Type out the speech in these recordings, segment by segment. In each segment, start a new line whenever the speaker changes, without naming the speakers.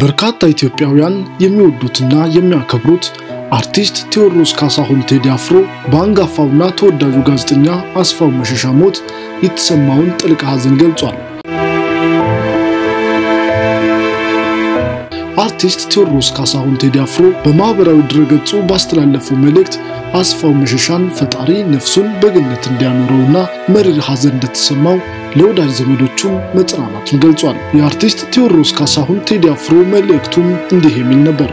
በርካታ ኢትዮጵያውያን የሚወዱትና የሚያከብሩት አርቲስት ቴዎድሮስ ካሳሁን ቴዲ አፍሮ በአንጋፋውና ተወዳጁ ጋዜጠኛ አስፋው መሸሻ ሞት የተሰማውን ጥልቅ ሐዘን ገልጿል። አርቲስት ቴዎድሮስ ካሳሁን ቴዲ አፍሮ በማህበራዊ ድረገጹ ባስተላለፈው መልእክት አስፋው መሸሻን ፈጣሪ ነፍሱን በገነት እንዲያኖረውና መሪር ሐዘን እንደተሰማው ለወዳጅ ዘመዶቹም መጽናናቱን ገልጿል። የአርቲስት ቴዎድሮስ ካሳሁን ቴዲ አፍሮ መልእክቱም እንዲህ የሚል ነበር።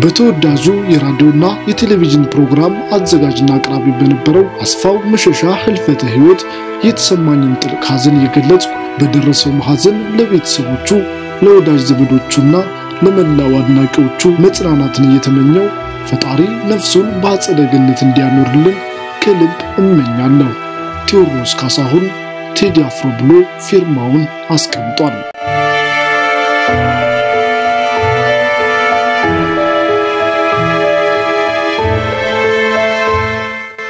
በተወዳጁ የራዲዮና የቴሌቪዥን ፕሮግራም አዘጋጅና አቅራቢ በነበረው አስፋው መሸሻ ህልፈተ ህይወት የተሰማኝን ጥልቅ ሐዘን እየገለጽኩ በደረሰው ሐዘን ለቤተሰቦቹ ለወዳጅ ዘመዶቹና ለመላው አድናቂዎቹ መጽናናትን እየተመኘው ፈጣሪ ነፍሱን በአጸደ ገነት እንዲያኖርልን ከልብ እመኛለሁ። ቴዎድሮስ ካሳሁን ቴዲ አፍሮ ብሎ ፊርማውን አስቀምጧል።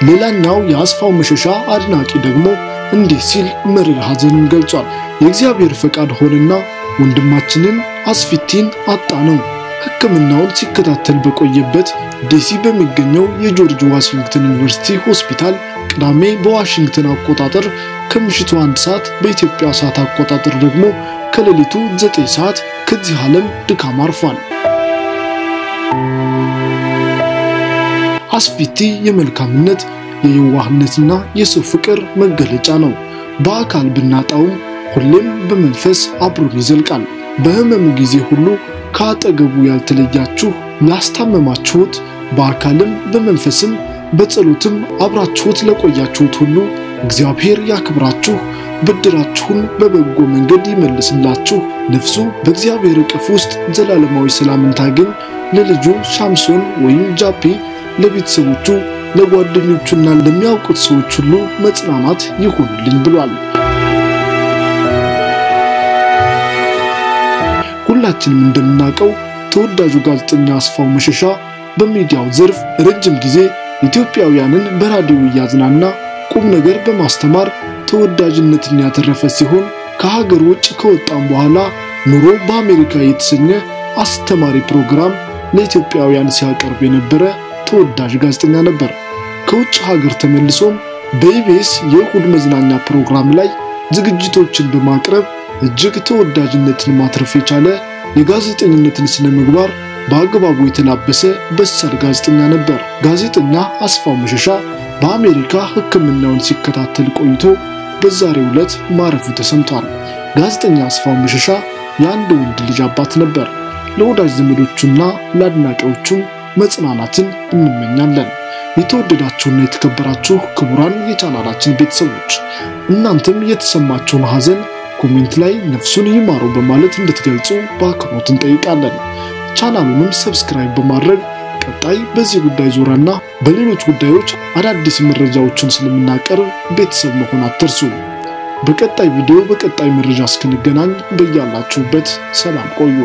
ሌላኛው የአስፋው መሸሻ አድናቂ ደግሞ እንዲህ ሲል መሪር ሐዘኑን ገልጿል። የእግዚአብሔር ፈቃድ ሆነና ወንድማችንን አስፊቲን አጣ ነው። ሕክምናውን ሲከታተል በቆየበት ዴሲ በሚገኘው የጆርጅ ዋሽንግተን ዩኒቨርሲቲ ሆስፒታል ቅዳሜ በዋሽንግተን አቆጣጠር ከምሽቱ አንድ ሰዓት በኢትዮጵያ ሰዓት አቆጣጠር ደግሞ ከሌሊቱ ዘጠኝ ሰዓት ከዚህ ዓለም ድካም አርፏል። አስፊቲ የመልካምነት የየዋህነትና የሰው ፍቅር መገለጫ ነው። በአካል ብናጣውም ሁሌም በመንፈስ አብሮን ይዘልቃል። በህመም ጊዜ ሁሉ ከአጠገቡ ያልተለያችሁ ላስታመማችሁት፣ በአካልም በመንፈስም በጸሎትም አብራችሁት ለቆያችሁት ሁሉ እግዚአብሔር ያክብራችሁ፣ ብድራችሁን በበጎ መንገድ ይመልስላችሁ፣ ነፍሱ በእግዚአብሔር እቅፍ ውስጥ ዘላለማዊ ሰላምን ታገኝ። ለልጁ ሻምሶን ወይም ጃፒ ለቤተሰቦቹ ለጓደኞቹና ለሚያውቁት ሰዎች ሁሉ መጽናናት ይሁንልኝ ብሏል። ሁላችንም እንደምናውቀው ተወዳጁ ጋዜጠኛ አስፋው መሸሻ በሚዲያው ዘርፍ ረጅም ጊዜ ኢትዮጵያውያንን በራዲዮ እያዝናና ቁም ነገር በማስተማር ተወዳጅነትን ያተረፈ ሲሆን ከሀገር ውጭ ከወጣም በኋላ ኑሮ በአሜሪካ የተሰኘ አስተማሪ ፕሮግራም ለኢትዮጵያውያን ሲያቀርብ የነበረ ተወዳጅ ጋዜጠኛ ነበር። ከውጭ ሀገር ተመልሶም በኢቢኤስ የእሁድ መዝናኛ ፕሮግራም ላይ ዝግጅቶችን በማቅረብ እጅግ ተወዳጅነትን ማትረፍ የቻለ የጋዜጠኝነትን ስነ ምግባር በአግባቡ የተላበሰ በሳል ጋዜጠኛ ነበር። ጋዜጠኛ አስፋው መሸሻ በአሜሪካ ሕክምናውን ሲከታተል ቆይቶ በዛሬው ዕለት ማረፉ ተሰምቷል። ጋዜጠኛ አስፋው መሸሻ የአንድ ወንድ ልጅ አባት ነበር። ለወዳጅ ዘመዶቹና ለአድናቂዎቹም መጽናናትን እንመኛለን። የተወደዳችሁና የተከበራችሁ ክቡራን የቻናላችን ቤተሰቦች እናንተም የተሰማችሁን ሐዘን comment ላይ ነፍሱን ይማሩ በማለት እንድትገልጹ በአክብሮት እንጠይቃለን። ቻናሉንም subscribe በማድረግ ቀጣይ በዚህ ጉዳይ ዙሪያና በሌሎች ጉዳዮች አዳዲስ መረጃዎችን ስለምናቀርብ ቤተሰብ መሆን አትርሱ። በቀጣይ ቪዲዮ በቀጣይ መረጃ እስክንገናኝ በያላችሁበት ሰላም ቆዩ።